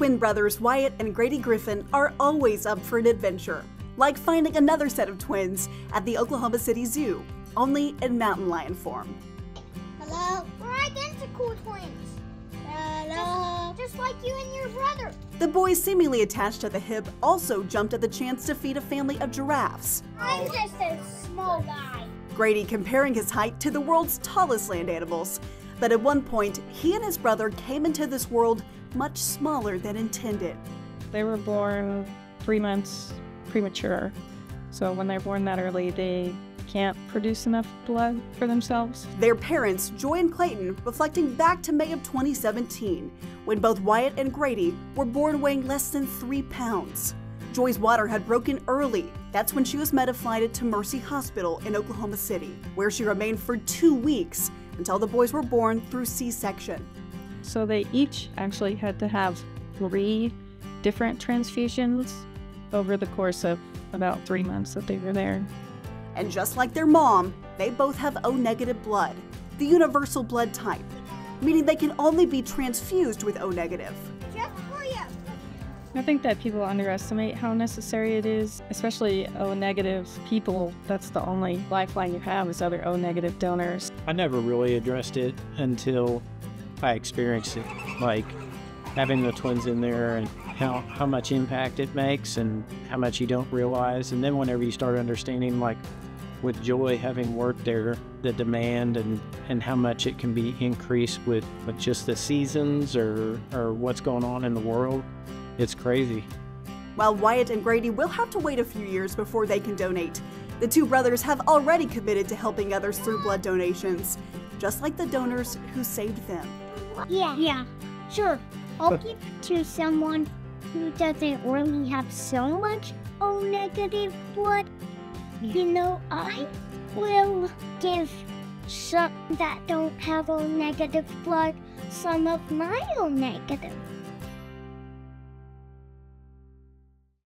Twin brothers Wyatt and Grady Griffin are always up for an adventure, like finding another set of twins at the Oklahoma City Zoo, only in mountain lion form. Hello? We're identical twins. Hello? Just, just like you and your brother. The boy seemingly attached at the hip, also jumped at the chance to feed a family of giraffes. I'm just a small guy. Grady comparing his height to the world's tallest land animals. But at one point, he and his brother came into this world much smaller than intended. They were born three months premature. So when they're born that early, they can't produce enough blood for themselves. Their parents, Joy and Clayton, reflecting back to May of 2017, when both Wyatt and Grady were born weighing less than three pounds. Joy's water had broken early. That's when she was medified to Mercy Hospital in Oklahoma City, where she remained for two weeks until the boys were born through C section. So they each actually had to have three different transfusions over the course of about three months that they were there. And just like their mom, they both have O negative blood, the universal blood type, meaning they can only be transfused with O negative. Just for you. I think that people underestimate how necessary it is, especially O negative people. That's the only lifeline you have is other O negative donors. I never really addressed it until I experienced it, like having the twins in there and how, how much impact it makes and how much you don't realize. And then whenever you start understanding, like with Joy having worked there, the demand and, and how much it can be increased with, with just the seasons or, or what's going on in the world, it's crazy. While Wyatt and Grady will have to wait a few years before they can donate, the two brothers have already committed to helping others through blood donations, just like the donors who saved them. Yeah. Yeah. Sure. I'll give it to someone who doesn't really have so much O negative blood. You know, I will give some that don't have O negative blood some of my O negative